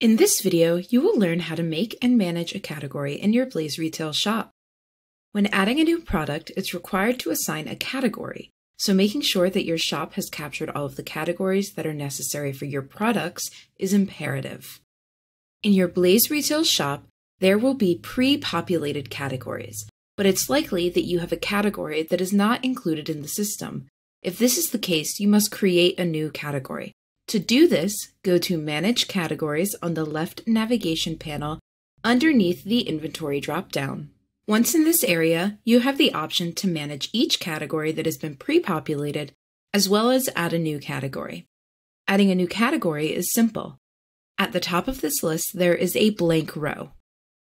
In this video, you will learn how to make and manage a category in your Blaze Retail shop. When adding a new product, it's required to assign a category, so making sure that your shop has captured all of the categories that are necessary for your products is imperative. In your Blaze Retail shop, there will be pre-populated categories, but it's likely that you have a category that is not included in the system. If this is the case, you must create a new category. To do this, go to Manage Categories on the left navigation panel underneath the Inventory dropdown. Once in this area, you have the option to manage each category that has been pre-populated, as well as add a new category. Adding a new category is simple. At the top of this list, there is a blank row.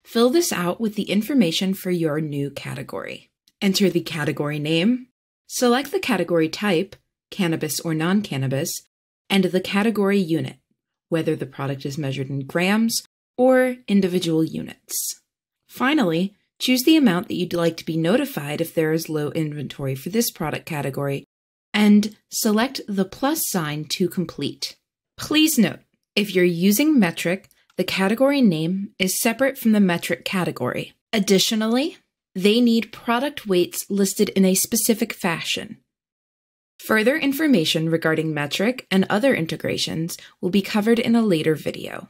Fill this out with the information for your new category. Enter the category name, select the category type, cannabis or non-cannabis, and the category unit, whether the product is measured in grams or individual units. Finally, choose the amount that you'd like to be notified if there is low inventory for this product category, and select the plus sign to complete. Please note, if you're using Metrc, the category name is separate from the Metrc category. Additionally, they need product weights listed in a specific fashion. Further information regarding Metrc and other integrations will be covered in a later video.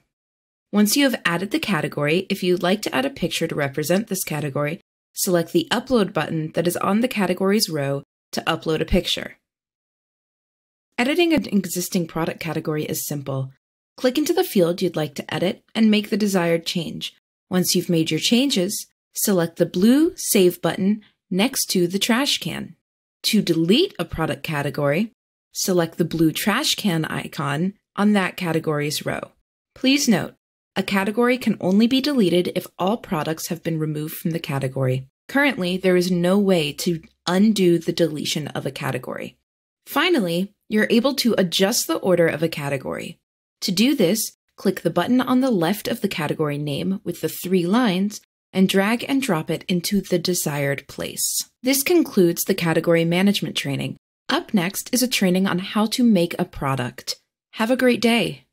Once you have added the category, if you'd like to add a picture to represent this category, select the Upload button that is on the Categories row to upload a picture. Editing an existing product category is simple. Click into the field you'd like to edit and make the desired change. Once you've made your changes, select the blue Save button next to the trash can. To delete a product category, select the blue trash can icon on that category's row. Please note, a category can only be deleted if all products have been removed from the category. Currently, there is no way to undo the deletion of a category. Finally, you're able to adjust the order of a category. To do this, click the button on the left of the category name with the three lines and drag and drop it into the desired place. This concludes the category management training. Up next is a training on how to make a product. Have a great day.